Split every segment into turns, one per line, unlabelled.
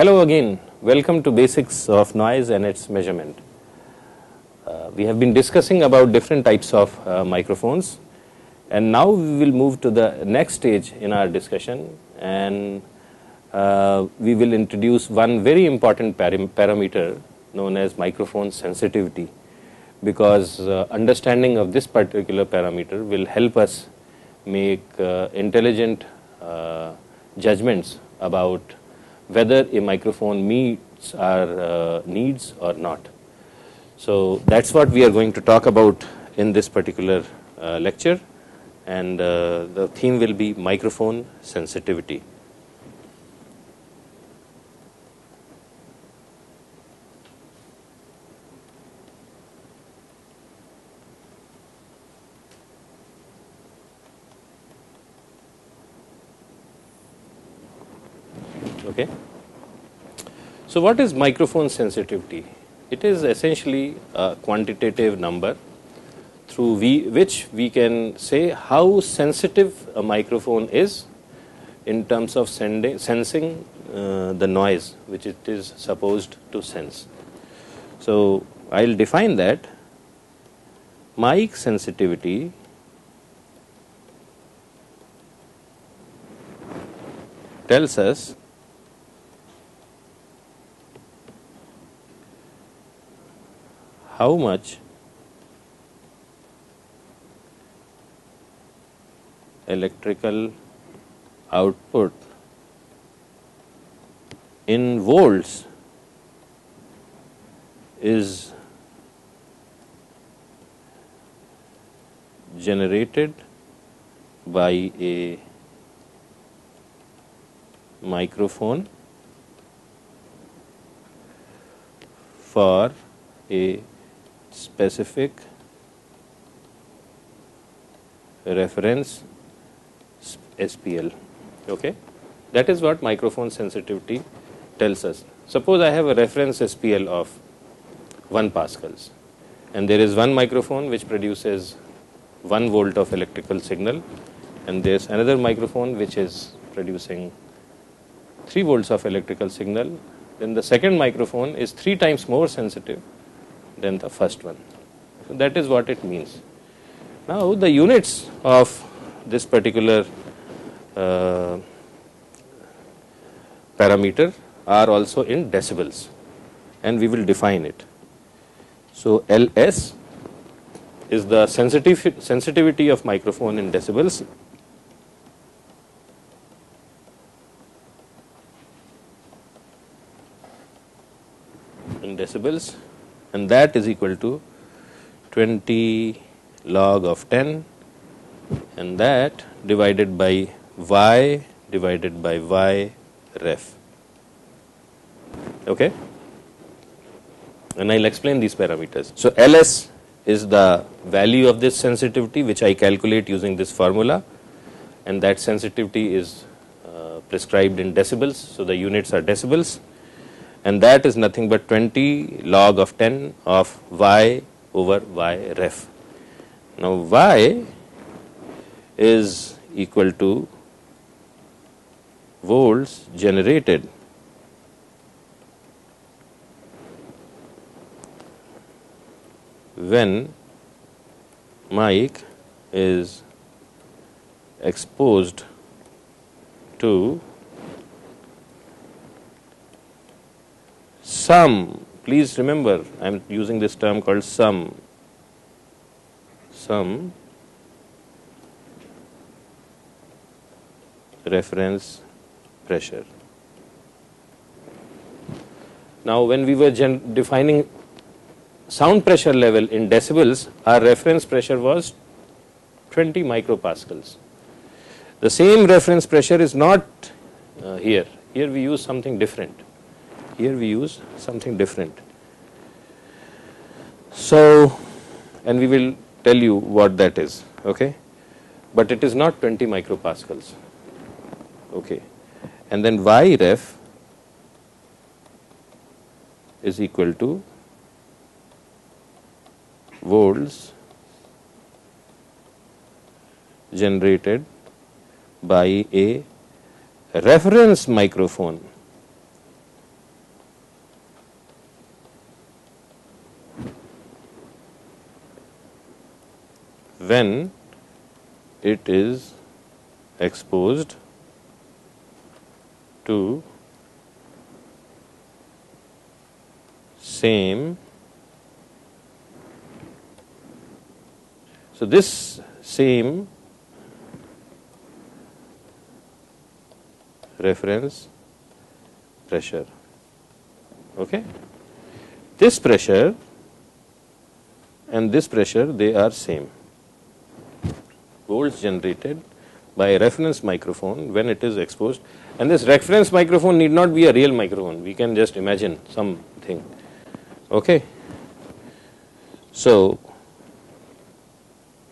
hello again. Welcome to Basics of Noise and its Measurement. Uh, we have been discussing about different types of uh, microphones and now we will move to the next stage in our discussion and uh, we will introduce one very important param parameter known as microphone sensitivity because uh, understanding of this particular parameter will help us make uh, intelligent uh, judgments about whether a microphone meets our uh, needs or not. So that's what we are going to talk about in this particular uh, lecture and uh, the theme will be microphone sensitivity. Okay. So what is microphone sensitivity? It is essentially a quantitative number through we, which we can say how sensitive a microphone is in terms of sending, sensing uh, the noise which it is supposed to sense. So I will define that mic sensitivity tells us how much? Electrical output in volts is generated by a microphone for a specific reference SPL. Okay, that is what microphone sensitivity tells us. Suppose I have a reference SPL of 1 pascals and there is one microphone which produces 1 volt of electrical signal and there is another microphone which is producing 3 volts of electrical signal then the second microphone is 3 times more sensitive than the first one. So that is what it means. Now the units of this particular uh, parameter are also in decibels and we will define it. So LS is the sensitiv sensitivity of microphone in decibels in decibels and that is equal to 20 log of 10 and that divided by y divided by y ref. Okay? And I'll explain these parameters. So LS is the value of this sensitivity which I calculate using this formula and that sensitivity is uh, prescribed in decibels. So the units are decibels and that is nothing but 20 log of 10 of y over y ref. Now y is equal to volts generated when mic is exposed to some please remember I am using this term called some, some reference pressure. Now, when we were defining sound pressure level in decibels, our reference pressure was 20 micropascals. The same reference pressure is not uh, here. Here we use something different. Here we use something different. So, and we will tell you what that is, okay? But it is not 20 micropascals okay and then y ref is equal to volts generated by a reference microphone when it is exposed to same. So this same reference pressure. Okay? This pressure and this pressure they are same volts generated by reference microphone when it is exposed. And this reference microphone need not be a real microphone. We can just imagine something. Okay? So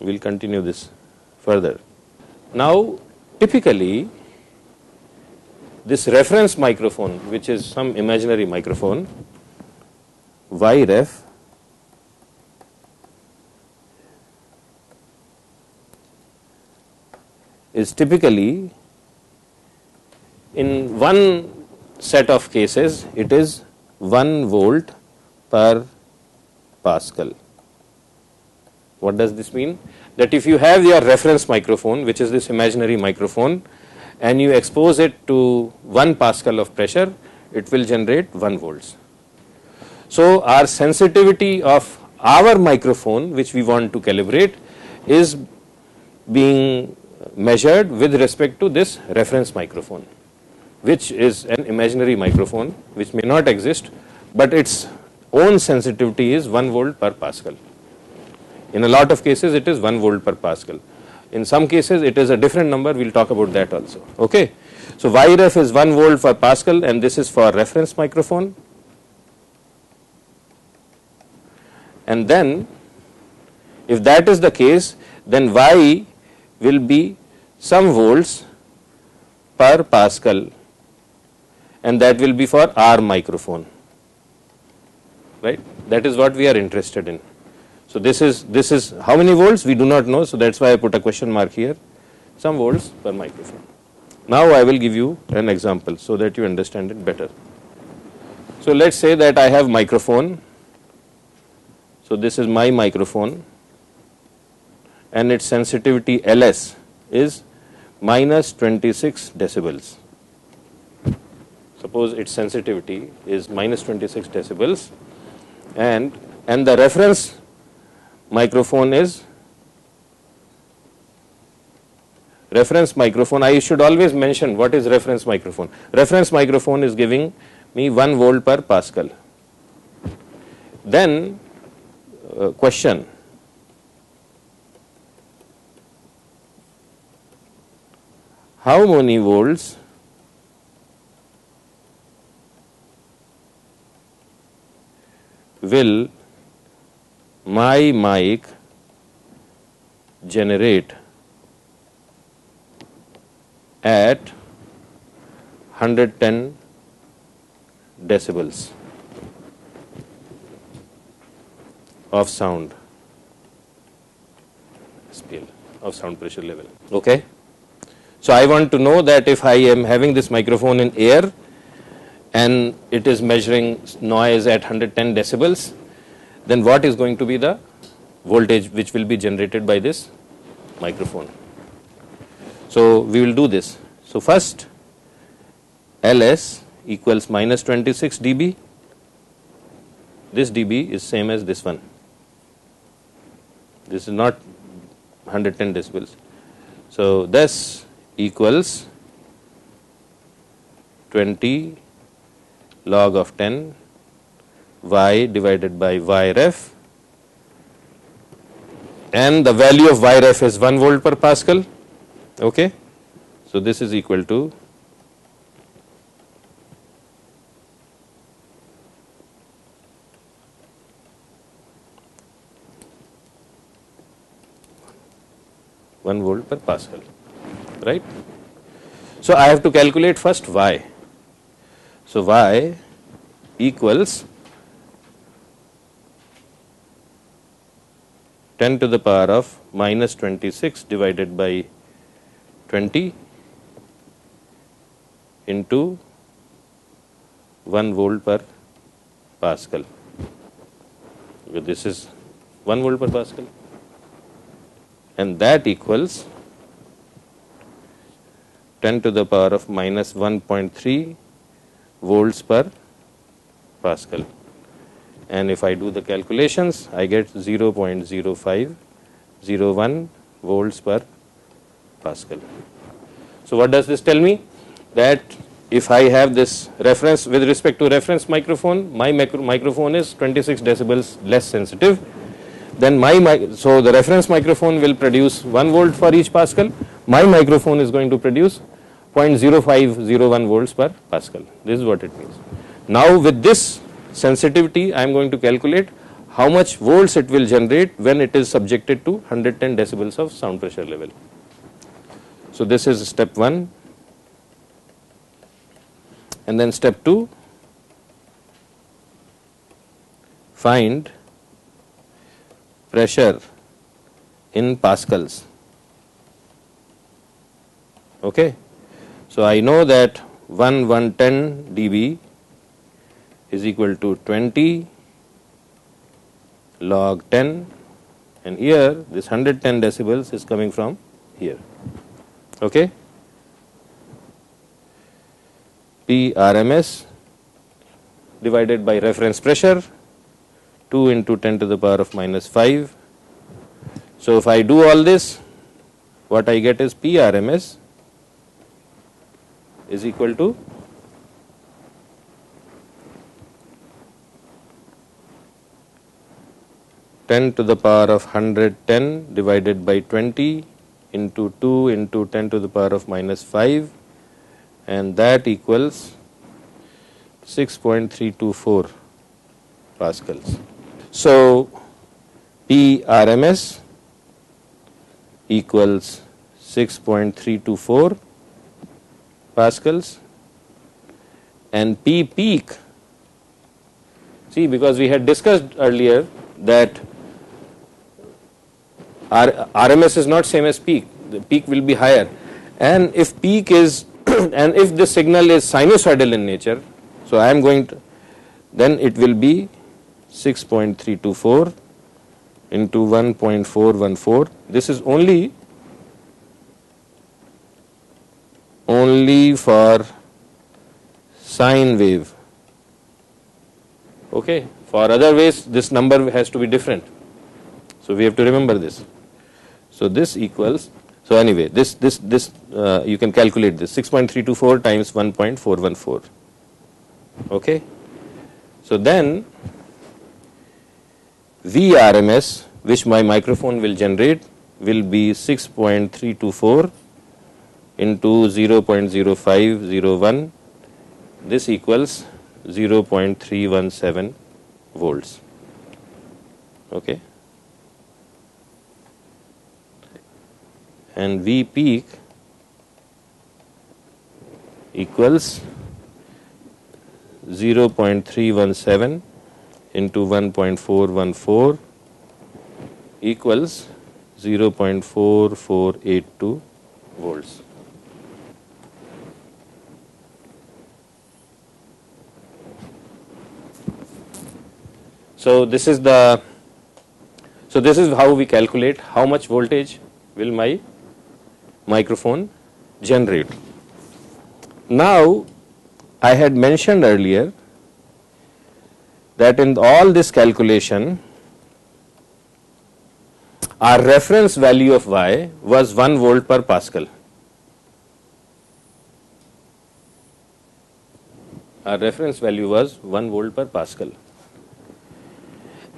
we'll continue this further. Now typically this reference microphone which is some imaginary microphone yref is typically in one set of cases it is 1 volt per Pascal. What does this mean? That if you have your reference microphone which is this imaginary microphone and you expose it to 1 Pascal of pressure it will generate 1 volts. So our sensitivity of our microphone which we want to calibrate is being measured with respect to this reference microphone which is an imaginary microphone which may not exist but its own sensitivity is 1 volt per Pascal. In a lot of cases it is 1 volt per Pascal. In some cases it is a different number we will talk about that also okay. So Yref is 1 volt per Pascal and this is for reference microphone and then if that is the case then Y will be some volts per Pascal and that will be for our microphone right that is what we are interested in. So this is this is how many volts we do not know so that is why I put a question mark here some volts per microphone. Now I will give you an example so that you understand it better. So let us say that I have microphone so this is my microphone and its sensitivity LS is minus 26 decibels. Suppose its sensitivity is minus 26 decibels and and the reference microphone is reference microphone I should always mention what is reference microphone. Reference microphone is giving me 1 volt per Pascal. Then uh, question how many volts will my mic generate at 110 decibels of sound scale of sound pressure level okay so I want to know that if I am having this microphone in air and it is measuring noise at 110 decibels, then what is going to be the voltage which will be generated by this microphone. So we will do this. So first Ls equals minus 26 dB. This dB is same as this one. This is not 110 decibels. So this equals 20 log of 10 y divided by y ref. And the value of y ref is 1 volt per Pascal. Okay? So this is equal to one volt per Pascal right. So I have to calculate first y. So y equals 10 to the power of minus 26 divided by 20 into 1 volt per Pascal. This is 1 volt per Pascal. and that equals 10 to the power of minus 1.3 volts per Pascal. And if I do the calculations, I get 0.0501 volts per Pascal. So what does this tell me? That if I have this reference with respect to reference microphone, my microphone is 26 decibels less sensitive. Then my, so the reference microphone will produce 1 volt for each Pascal. My microphone is going to produce 0.0501 volts per Pascal. This is what it means. Now with this sensitivity, I am going to calculate how much volts it will generate when it is subjected to 110 decibels of sound pressure level. So this is step 1 and then step 2 find pressure in pascals okay so i know that 1 110 dB is equal to 20 log 10 and here this 110 decibels is coming from here. Okay? P RMS divided by reference pressure 2 into 10 to the power of minus 5. So, if I do all this what I get is P RMS is equal to ten to the power of 110 divided by 20 into 2 into 10 to the power of minus 5 and that equals 6.324 pascals. So, P RMS equals 6.324 pascals and P peak. See because we had discussed earlier that R RMS is not same as peak. The peak will be higher. And if peak is and if the signal is sinusoidal in nature, so I am going to, then it will be 6.324 into 1.414. This is only only for sine wave. Okay, for other ways this number has to be different. So we have to remember this. So this equals so anyway, this this this uh, you can calculate this 6.324 times 1.414. Okay. So then VRMS which my microphone will generate will be 6.324 into 0.0501 this equals 0.317 volts. Okay. And V peak equals 0.317 into 1.414 equals 0.4482 volts. So this is the so this is how we calculate how much voltage will my microphone generate. Now, I had mentioned earlier that in all this calculation, our reference value of y was 1 volt per Pascal. Our reference value was 1 volt per Pascal.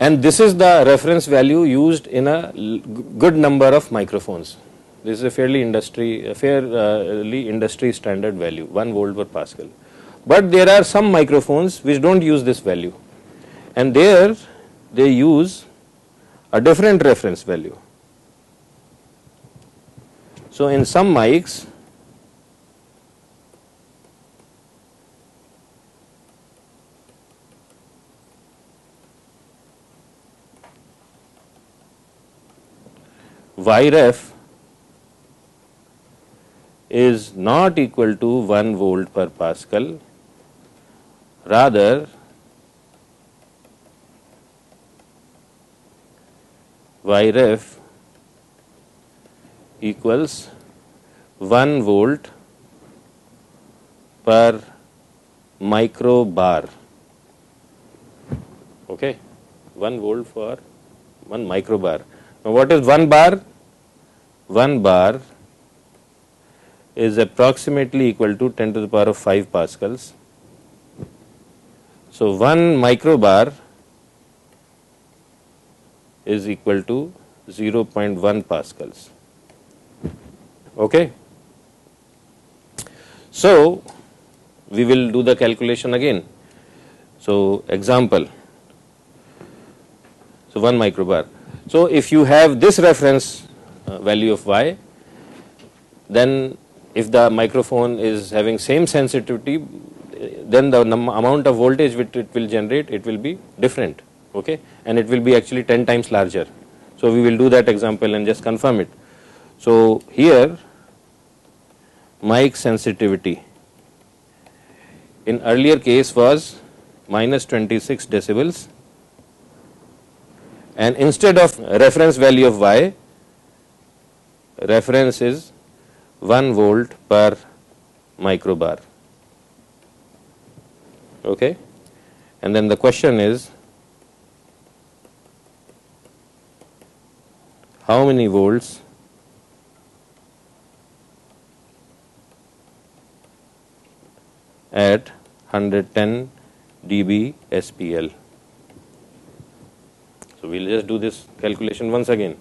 And this is the reference value used in a good number of microphones. This is a fairly industry, a fairly industry standard value, 1 volt per Pascal. But there are some microphones which don't use this value and there they use a different reference value. So in some mics Yref is not equal to 1 volt per Pascal, rather Yref equals 1 volt per microbar. Okay, 1 volt for 1 microbar. Now, what is 1 bar? 1 bar is approximately equal to 10 to the power of 5 pascals. So, 1 microbar is equal to 0.1 pascals. Okay. So, we will do the calculation again. So, example. So, 1 microbar. So, if you have this reference Uh, value of y, then if the microphone is having same sensitivity, then the amount of voltage which it will generate, it will be different, okay, and it will be actually 10 times larger. So, we will do that example and just confirm it. So, here mic sensitivity in earlier case was minus 26 decibels and instead of reference value of y, reference is 1 volt per microbar. Okay? And then the question is how many volts at 110 dB SPL. So, we will just do this calculation once again.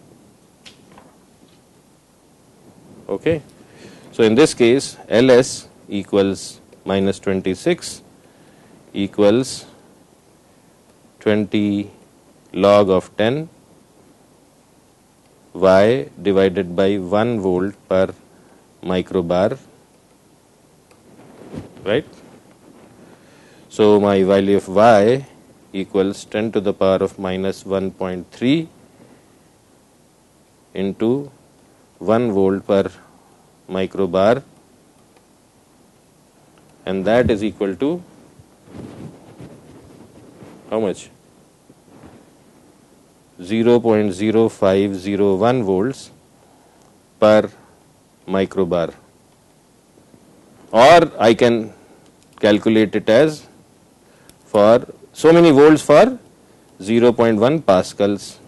Okay. So, in this case Ls equals minus 26 equals 20 log of 10 y divided by 1 volt per microbar right. So, my value of y equals 10 to the power of minus 1.3 into 1 volt per microbar and that is equal to how much? 0.0501 volts per microbar. Or I can calculate it as for so many volts for 0.1 pascals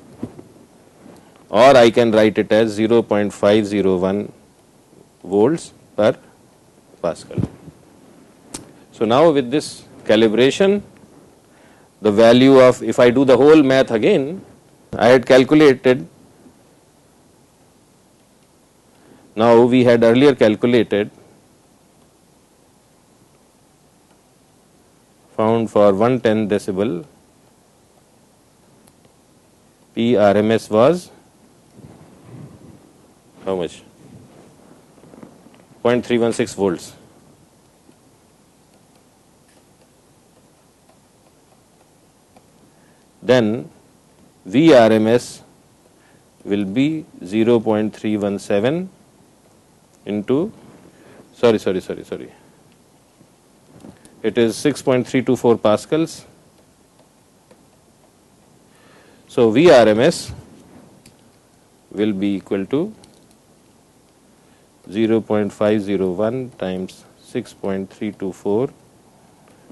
or I can write it as 0.501 volts per pascal. So, now with this calibration the value of if I do the whole math again I had calculated now we had earlier calculated found for 110 decibel P RMS was how much? 0.316 volts. Then VRMS will be 0.317 into sorry sorry sorry sorry. It is 6.324 pascals. So, Vrms will be equal to 0.501 times 6.324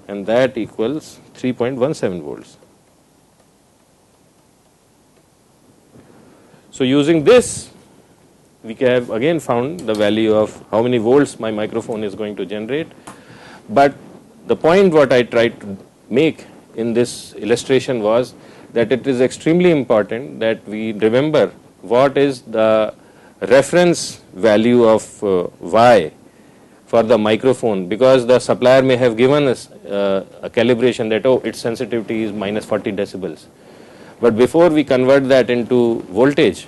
and that equals 3.17 volts. So, using this we have again found the value of how many volts my microphone is going to generate, but the point what I tried to make in this illustration was that it is extremely important that we remember what is the reference value of uh, y for the microphone because the supplier may have given us uh, a calibration that oh its sensitivity is minus 40 decibels but before we convert that into voltage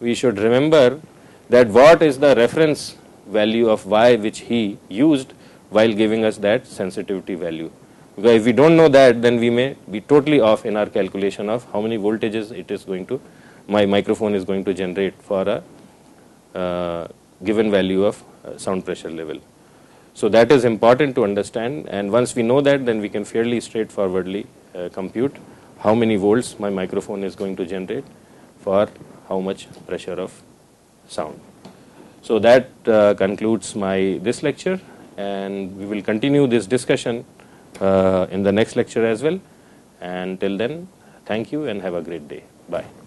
we should remember that what is the reference value of y which he used while giving us that sensitivity value. Because if we don't know that, then we may be totally off in our calculation of how many voltages it is going to, my microphone is going to generate for a given value of uh, sound pressure level. So that is important to understand and once we know that then we can fairly straightforwardly uh, compute how many volts my microphone is going to generate for how much pressure of sound. So that uh, concludes my this lecture and we will continue this discussion uh, in the next lecture as well and till then thank you and have a great day. Bye.